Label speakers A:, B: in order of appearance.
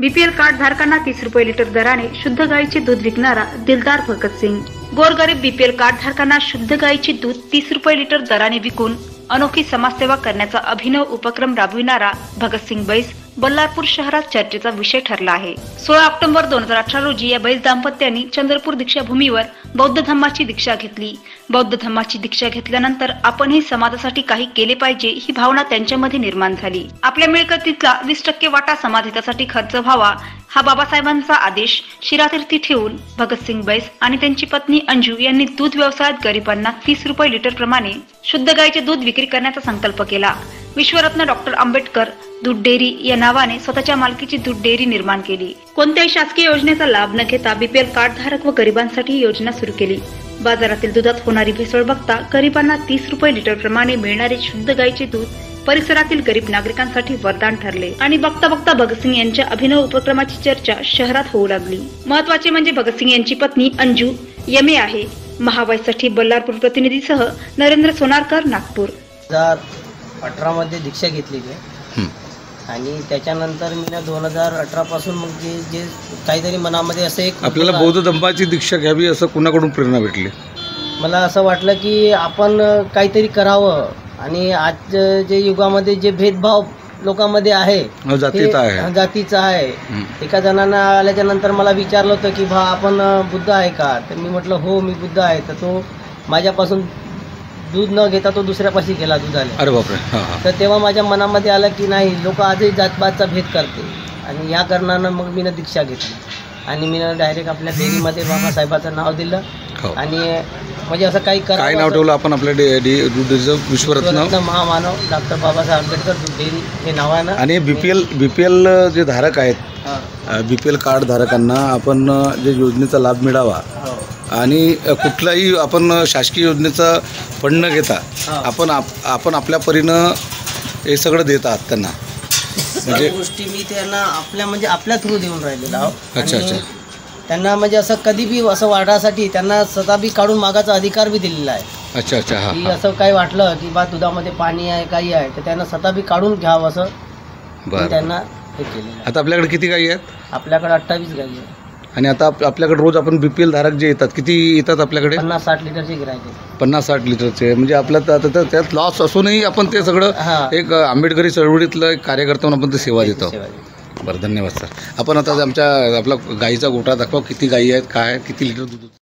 A: BPL card धारकांना तीस रुपये लिटर दराने शुद्ध गायीचे दूध विकणारा दिलदार भगतसिंग. गोरगरीब बीपीएल कार्ड धारकांना शुद्ध गायीची दूध तीस रुपये लिटर दराने विकून अनोखी समाजसेवा करण्याचा अभिनव उपक्रम राबविणारा भगतसिंग बैस बल्लारपूर शहरात चर्चेचा विषय ठरला आहे. सोळा ऑक्टोबर दोन हजार अठरा रोजी या बैस दाम्पत्यांनी चंद्रपूर दीक्षाभूमीवर बौद्ध धम्माची दीक्षा घेतली. बौद्ध धम्माची दीक्षा घेतल्यानंतर आपणही समाजासाठी काही केले पाहिजे ही भावना त्यांच्यामध्ये निर्माण झाली. आपल्या मिळकतीतला वीस टक्के वाटा समाजहितासाठी खर्च व्हावा हा बाबासाहेबांचा आदेश शिरातीर्थी ठेवून भगतसिंग बैस आणि त्यांची पत्नी अंजू यांनी दूध व्यवसायात गरिबांना तीस रुपये लिटर प्रमाणे शुद्ध गायीचे दूध विक्री करण्याचा संकल्प केला. विश्वरत्न डॉक्टर आंबेडकर दूध डेअरी या नावाने स्वतःच्या मालकीची दूध डेअरी निर्माण केली. कोणत्याही शासकीय योजनेचा लाभ न घेता बीपीएल कार्ड धारक व गरिबांसाठी ही योजना सुरू केली. बाजारातील दुधात होणारी भेसळ बघता गरिबांना तीस रुपये लिटर प्रमाणे मिळणारे शुद्ध गायीचे दूध परिसरातील गरीब नागरिकांसाठी वरदान ठरले. आणि बघता बघता भगतसिंग यांच्या अभिनव उपक्रमाची चर्चा शहरात होऊ लागली. महत्त्वाचे म्हणजे भगतसिंग यांची पत्नी अंजू एम ए आहे. महावाईसाठी बल्लारपूर प्रतिनिधीसह नरेंद्र सोनारकर नागपूर.
B: हजार अठरामध्ये दीक्षा घेतलेली आहे
C: हं.
B: आणि त्याच्यानंतर मी ना दोन हजार अठरापासून मग जे जे काहीतरी मनामध्ये असं एक
C: आपल्याला बौद्ध धम्माची दीक्षा घ्यावी असं कुणाकडून प्रेरणा भेटली?
B: मला असं वाटलं की आपण काहीतरी करावं. आणि आज जे युगामध्ये जे भेदभाव लोकांमध्ये आहे
C: जातीचा आहे.
B: जातीचा आहे. एका जणांना आल्याच्यानंतर मला विचारलं होतं की भा आपण बुद्ध आहे का? तर मी म्हटलं हो मी बुद्ध आहे. तर तो माझ्यापासून दूध न घेता तो दुसऱ्यापाशी गेला दुधाला
C: अरे बापरे.
B: तर तेव्हा माझ्या मनामध्ये आलं की नाही लोक आजही जातपातचा भेद करते. आणि या कारणानं मग मी दीक्षा घेतली. आणि मी डायरेक्ट आपल्या डेअरीमध्ये बाबासाहेबाचं नाव दिलं.
C: हो.
B: आणि म्हणजे असं काही
C: काय नाव ठेवलं आपण आपल्या डे विश्वरत्न
B: विश्वरत्न महामानव डॉक्टर बाबासाहेब आंबेडकर दूध डेअरी हे नावानं
C: आणि B P L B P L जे धारक आहेत
B: हां.
C: बी पी एल कार्ड धारकांना आपण अ, जे योजनेचा लाभ मिळावा
B: हो.
C: आणि अ, कुठलाही आपण अ, शासकीय योजनेचा फंड न घेता
B: हा.
C: आपण आप आपण आपल्या परीनं हे सगळं देत आहात त्यांना म्हणजे
B: गोष्टी मी त्यांना आपल्या म्हणजे आपल्या थ्रू देऊन राहिलेलो आहो.
C: अच्छा,
B: आणि
C: अच्छा.
B: त्यांना म्हणजे असं कधी बी असं वाढासाठी त्यांना स्वतः बी काढून मागाचा अधिकार बी दिलेला आहे.
C: अच्छा अच्छा हां
B: की
C: हां.
B: असं काही वाटलं की बा दुधामध्ये पाणी आहे काही आहे तर त्यांना स्वतः बी काढून घ्यावं असं मी
C: बरं
B: त्यांना हे केलेलं आहे.
C: आता आपल्याकडे किती गायी आहेत?
B: आपल्याकडे अठ्ठावीस गाई आहे
C: आणि आता आप- आपल्याकडे रोज आपण बी पी एल धारक जे येतात किती येतात आपल्याकडे?
B: पन्नास साठ लिटरचे गिरायचे
C: पन्नास साठ लिटरचे. म्हणजे आपल्या त्या- त्या- त्या- त्यात लॉस असूनही आपण ते सगळं
B: हा.
C: एक अ, आंबेडकरी चळवळीतलं एक कार्यकर्ता म्हणून आपण ते सेवा देतो.
B: सेवा देतो.
C: बरं धन्यवाद सर. आपण आता आमच्या आपला गाईचा गोठा दाखवा किती गाई आहेत काय किती लिटर दूध